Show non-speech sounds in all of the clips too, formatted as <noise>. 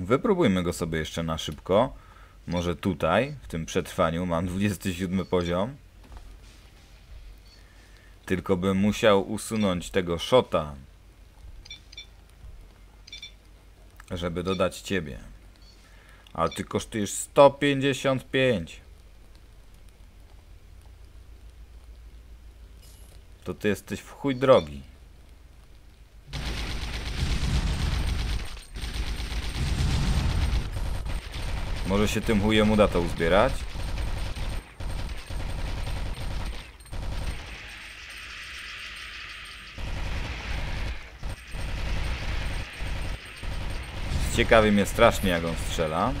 Wypróbujmy go sobie jeszcze na szybko. Może tutaj, w tym przetrwaniu, mam 27 poziom. Tylko bym musiał usunąć tego shota, żeby dodać ciebie. Ale ty kosztujesz 155. To ty jesteś w chuj drogi. Może się tym chujem uda to uzbierać? Ciekawi mnie strasznie jak on strzela.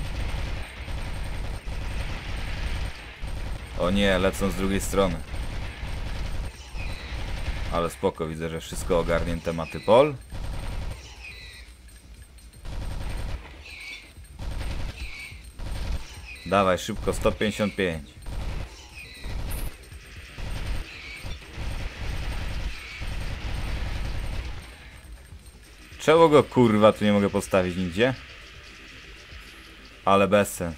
O nie, lecą z drugiej strony. Ale spoko, widzę, że wszystko ogarnięte ma typol. Dawaj, szybko, 155. Czemu go kurwa tu nie mogę postawić nigdzie? Ale bez sens.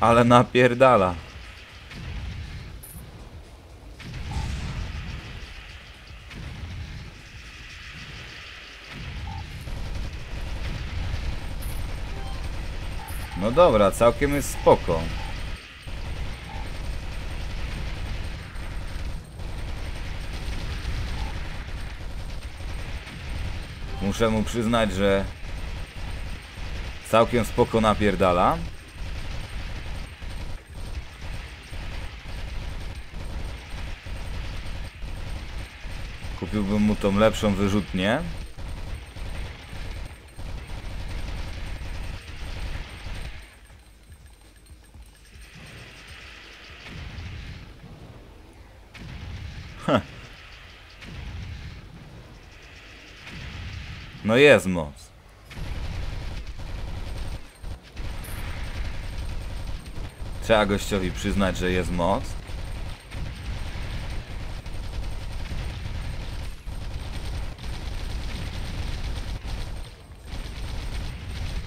Ale napierdala. No dobra, całkiem jest spoko. Muszę mu przyznać, że całkiem spoko napierdala. Kupiłbym mu tą lepszą wyrzutnię. No jest moc. Trzeba gościowi przyznać, że jest moc.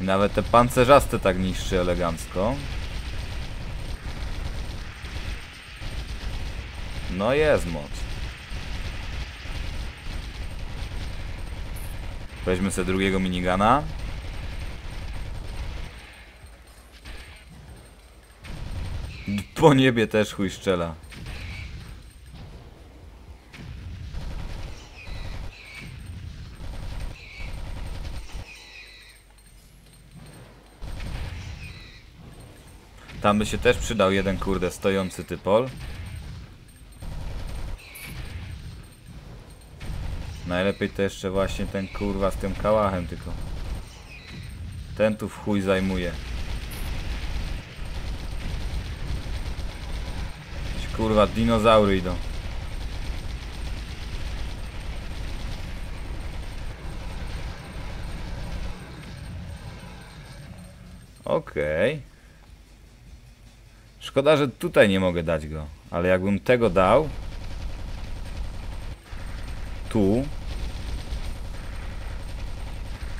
I Nawet te pancerzaste tak niszczy elegancko. No jest moc. Weźmy sobie drugiego minigana. Po niebie też chuj szczela. Tam by się też przydał jeden kurde stojący typol. Najlepiej to jeszcze właśnie ten kurwa z tym kałachem tylko. Ten tu w chuj zajmuje. Kurwa, dinozaury idą. Okej. Szkoda, że tutaj nie mogę dać go. Ale jakbym tego dał... Tu...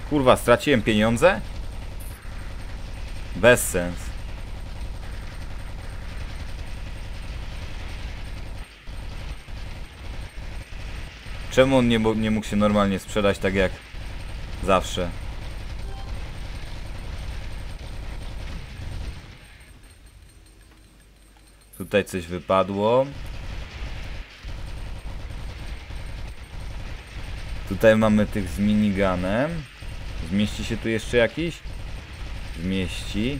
Kurwa, straciłem pieniądze? Bez sens. Czemu on nie, nie mógł się normalnie sprzedać tak jak zawsze? Tutaj coś wypadło. Tutaj mamy tych z miniganem. Zmieści się tu jeszcze jakiś? Zmieści.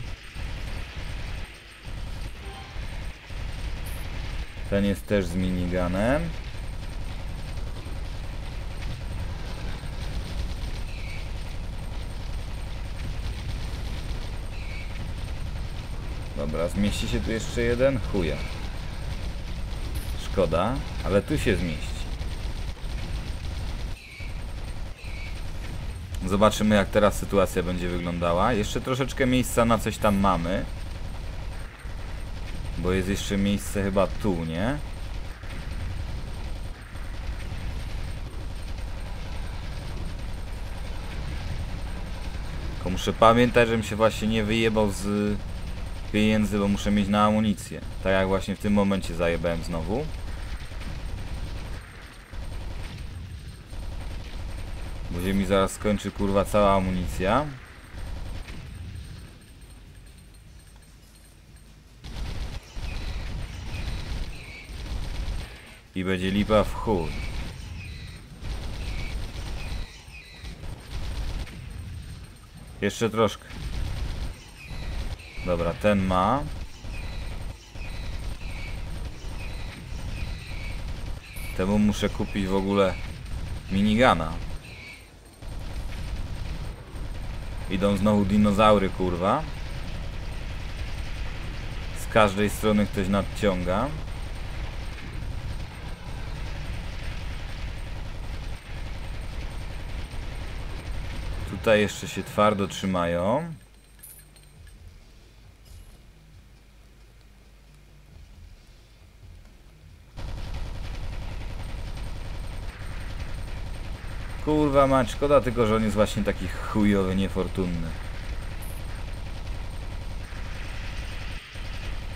Ten jest też z miniganem. Dobra, zmieści się tu jeszcze jeden? Chuja. Szkoda, ale tu się zmieści. Zobaczymy jak teraz sytuacja będzie wyglądała. Jeszcze troszeczkę miejsca na coś tam mamy. Bo jest jeszcze miejsce chyba tu, nie? Tylko muszę pamiętać, żebym się właśnie nie wyjebał z pieniędzy, bo muszę mieć na amunicję. Tak jak właśnie w tym momencie zajebałem znowu. Się mi zaraz skończy kurwa cała amunicja. I będzie lipa w chuj. Jeszcze troszkę. Dobra, ten ma. Temu muszę kupić w ogóle minigana. Idą znowu dinozaury, kurwa. Z każdej strony ktoś nadciąga. Tutaj jeszcze się twardo trzymają. Kurwa mać, szkoda tylko, że on jest właśnie taki chujowy, niefortunny.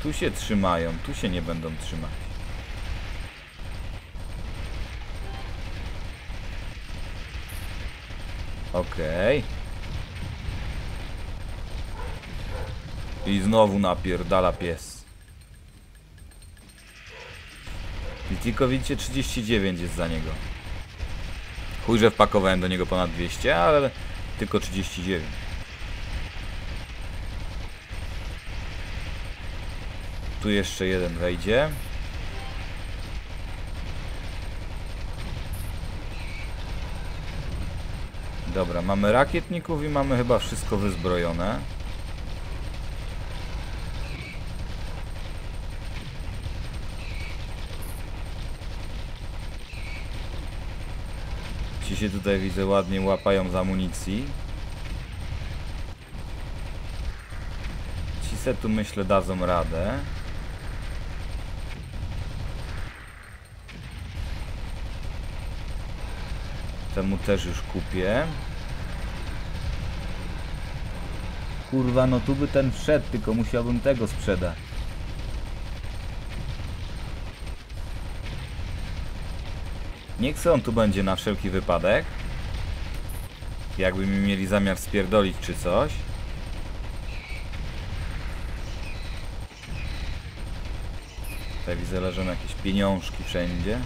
Tu się trzymają, tu się nie będą trzymać. Okej. I znowu napierdala pies. I tylko widzicie 39 jest za niego. Chuj, że wpakowałem do niego ponad 200, ale tylko 39. Tu jeszcze jeden wejdzie. Dobra, mamy rakietników i mamy chyba wszystko wyzbrojone. Się tutaj widzę ładnie łapają z amunicji. Ci se tu myślę dadzą radę. Temu też już kupię. Kurwa, no tu by ten wszedł, tylko musiałbym tego sprzedać. Niech on tu będzie na wszelki wypadek. Jakby mi mieli zamiar spierdolić czy coś. Tutaj widzę leżą jakieś pieniążki wszędzie.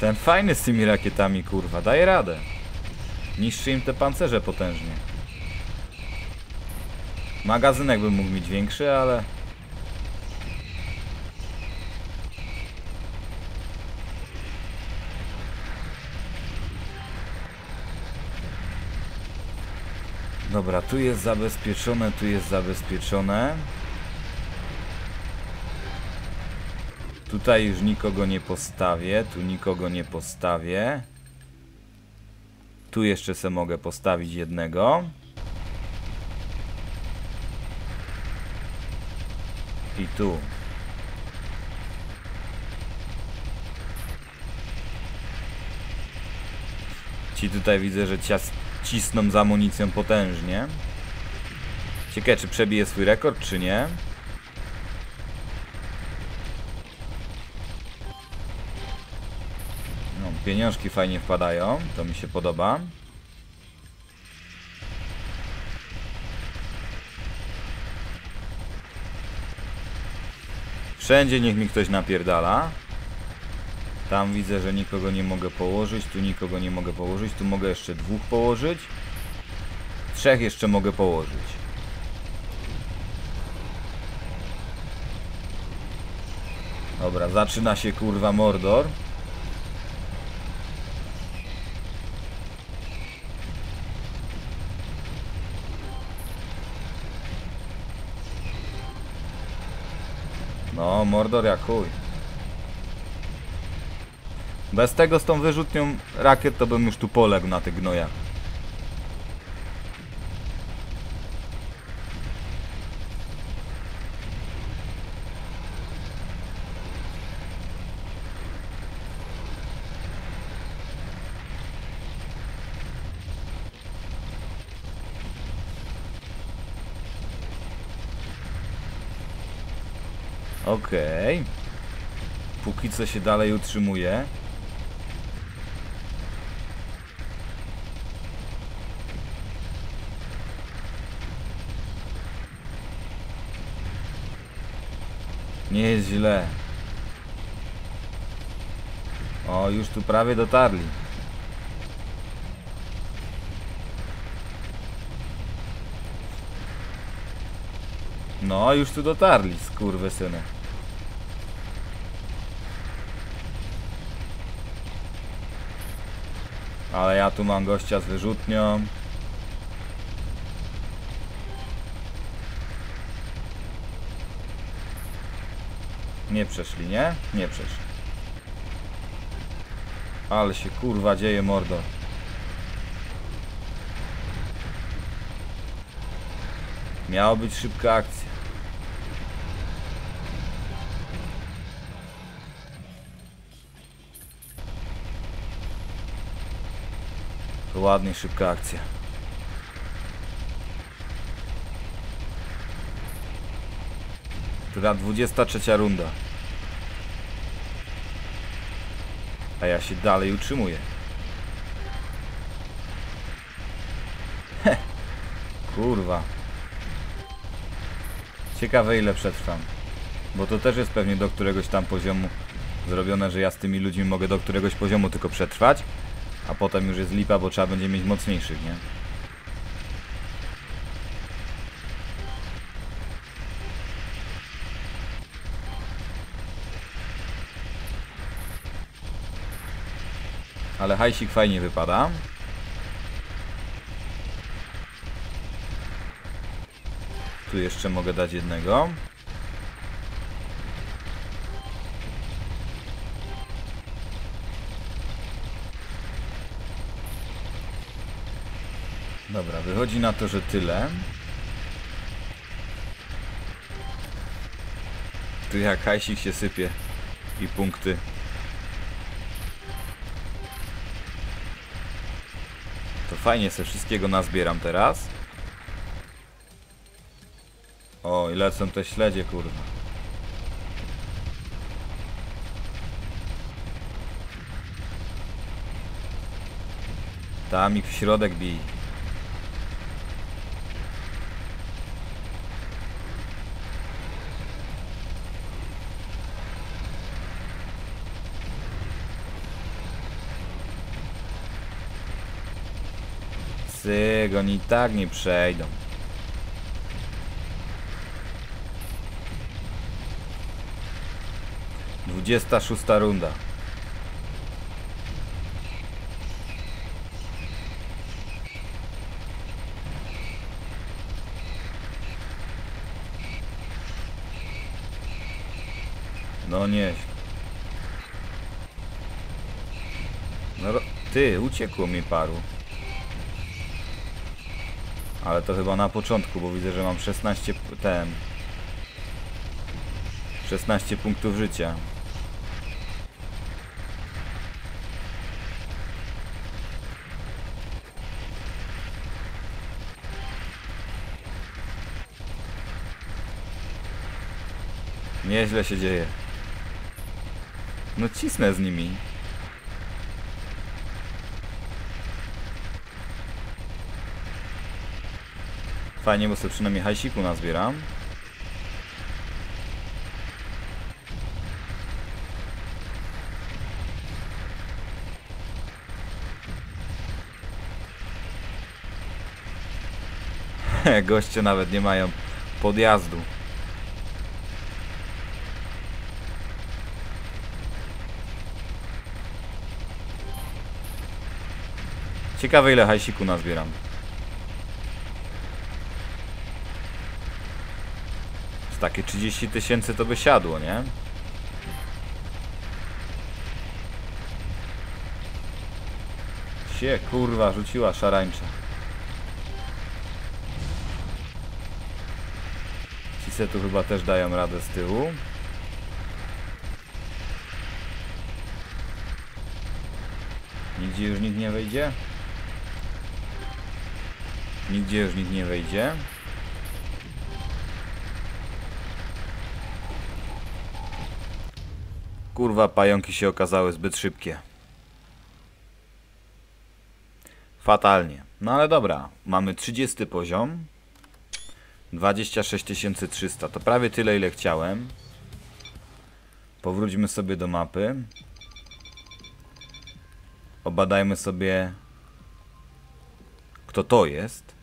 Ten fajny z tymi rakietami, kurwa, daje radę. Niszczy im te pancerze potężnie. Magazynek bym mógł mieć większy, ale... Dobra, tu jest zabezpieczone, tu jest zabezpieczone. Tutaj już nikogo nie postawię, tu nikogo nie postawię. Tu jeszcze se mogę postawić jednego. I tu. Ci tutaj widzę, że cias cisną z amunicją potężnie. Ciekawe, czy przebije swój rekord, czy nie. No, pieniążki fajnie wpadają, to mi się podoba. Wszędzie niech mi ktoś napierdala. Tam widzę, że nikogo nie mogę położyć, tu nikogo nie mogę położyć, tu mogę jeszcze dwóch położyć. Trzech jeszcze mogę położyć. Dobra, zaczyna się kurwa Mordor. Mordor jak chuj. Bez tego z tą wyrzutnią rakiet to bym już tu poległ na tych gnojach. Okej. Póki co się dalej utrzymuje. Nie jest źle. O, już tu prawie dotarli. No, już tu dotarli, skurwysyny. Ale ja tu mam gościa z wyrzutnią. Nie przeszli, nie? Nie przeszli. Ale się kurwa dzieje mordo. Miała być szybka akcja. Ładnie szybka akcja. Która 23 runda. A ja się dalej utrzymuję. Heh. Kurwa. Ciekawe ile przetrwam. Bo to też jest pewnie do któregoś tam poziomu zrobione, że ja z tymi ludźmi mogę do któregoś poziomu tylko przetrwać. A potem już jest lipa, bo trzeba będzie mieć mocniejszych, nie? Ale hajsik fajnie wypada. Tu jeszcze mogę dać jednego. Wychodzi na to, że tyle. Tu jak hajsik się sypie i punkty. To fajnie se wszystkiego nazbieram teraz. O, i lecą te śledzie, kurwa. Tam ich w środek bij. Oni i tak nie przejdą. Dwudziesta szósta runda. No nie. No ty, uciekło mi paru. Ale to chyba na początku, bo widzę, że mam 16 p- ten 16 punktów życia. Nieźle się dzieje. No cisnę z nimi. Fajnie, bo sobie przynajmniej hajsiku nazbieram. <laughs> Goście nawet nie mają podjazdu. Ciekawe ile hajsiku nazbieram. Z takie 30 tysięcy to by siadło, nie? Sie, kurwa, rzuciła szarańcza. Ci se tu chyba też dają radę z tyłu. Nigdzie już nikt nie wejdzie? Nigdzie już nikt nie wejdzie. Kurwa, pająki się okazały zbyt szybkie. Fatalnie. No ale dobra, mamy 30 poziom. 26 300, to prawie tyle ile chciałem. Powróćmy sobie do mapy. Obadajmy sobie kto to jest.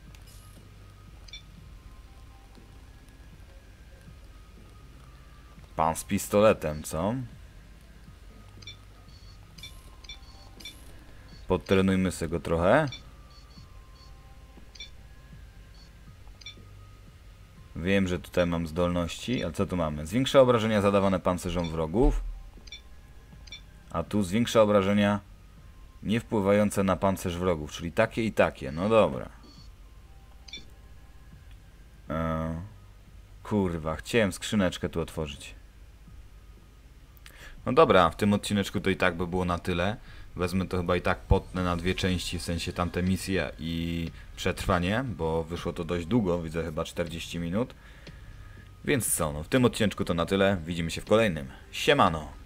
Pan z pistoletem, co? Podtrenujmy sobie go trochę. Wiem, że tutaj mam zdolności, ale co tu mamy? Zwiększa obrażenia zadawane pancerzom wrogów. A tu zwiększa obrażenia nie wpływające na pancerz wrogów, czyli takie i takie. No dobra. Eee, kurwa, chciałem skrzyneczkę tu otworzyć. No dobra, w tym odcineczku to i tak by było na tyle. Wezmę to chyba i tak potnę na dwie części, w sensie tamte misje i przetrwanie, bo wyszło to dość długo, widzę chyba 40 minut. Więc co, no w tym odcineczku to na tyle. Widzimy się w kolejnym. Siemano!